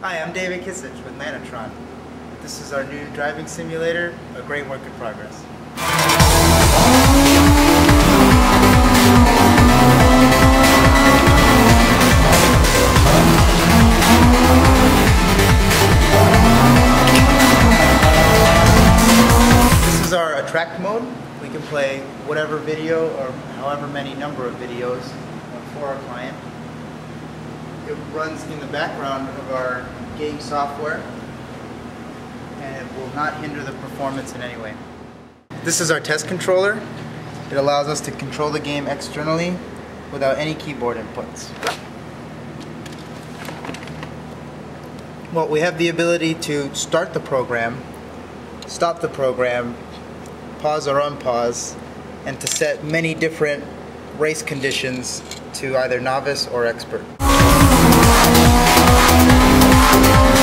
Hi, I'm David Kissich with Mannetron. This is our new driving simulator, a great work in progress. This is our attract mode. We can play whatever video or however many number of videos for our client. It runs in the background of our game software and it will not hinder the performance in any way. This is our test controller. It allows us to control the game externally without any keyboard inputs. Well, we have the ability to start the program, stop the program, pause or unpause, and to set many different race conditions to either novice or expert. Thank you.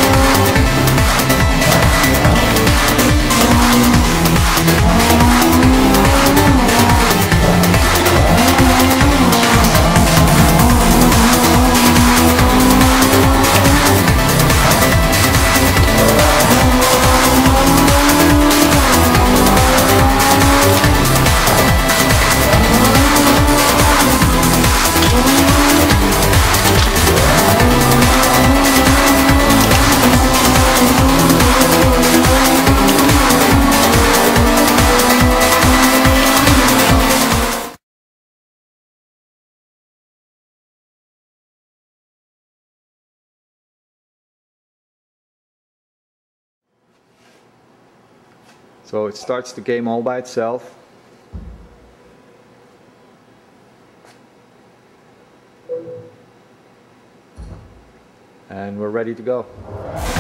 So it starts the game all by itself. And we're ready to go.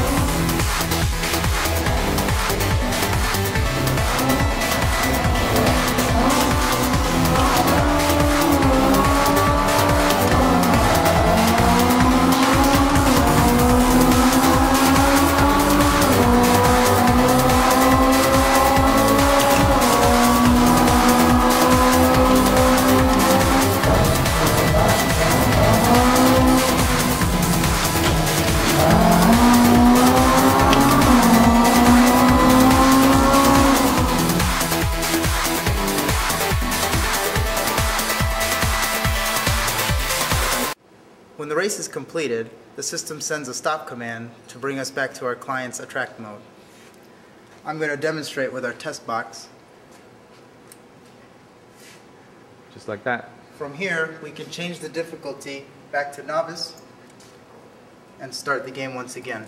When the race is completed, the system sends a stop command to bring us back to our client's attract mode. I'm going to demonstrate with our test box. Just like that. From here, we can change the difficulty back to novice and start the game once again.